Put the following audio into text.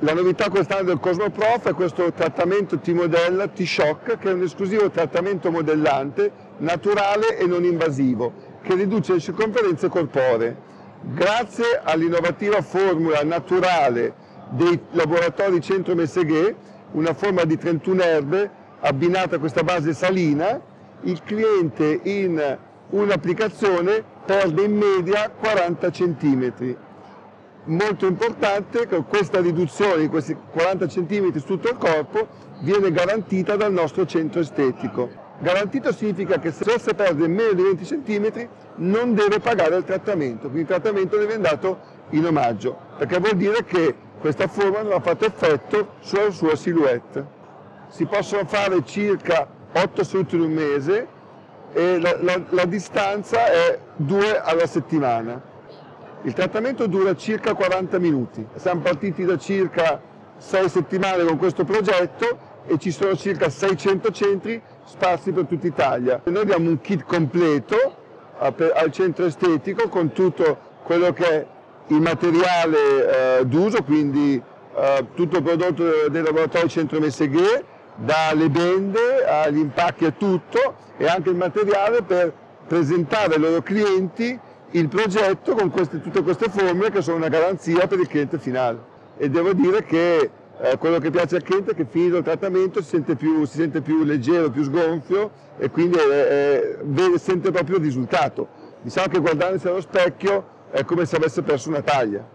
La novità quest'anno del Cosmoprof è questo trattamento T-Modella T-Shock che è un esclusivo trattamento modellante naturale e non invasivo che riduce le circonferenze corporee. Grazie all'innovativa formula naturale dei laboratori Centro Messeghe, una forma di 31 erbe abbinata a questa base salina, il cliente in un'applicazione perde in media 40 centimetri molto importante che questa riduzione di questi 40 cm su tutto il corpo viene garantita dal nostro centro estetico. Garantito significa che se si perde meno di 20 cm non deve pagare il trattamento, quindi il trattamento deve andato in omaggio, perché vuol dire che questa forma non ha fatto effetto sulla sua silhouette. Si possono fare circa 8 sedute in un mese e la, la, la distanza è 2 alla settimana. Il trattamento dura circa 40 minuti. Siamo partiti da circa 6 settimane con questo progetto e ci sono circa 600 centri sparsi per tutta Italia. Noi diamo un kit completo al centro estetico con tutto quello che è il materiale eh, d'uso, quindi eh, tutto il prodotto del laboratorio Centro Messeghe, dalle bende agli impacchi e tutto, e anche il materiale per presentare ai loro clienti il progetto con queste, tutte queste formule che sono una garanzia per il cliente finale. E devo dire che eh, quello che piace al cliente è che finito il trattamento si sente più, si sente più leggero, più sgonfio e quindi eh, sente proprio il risultato. Diciamo che guardandosi allo specchio è come se avesse perso una taglia.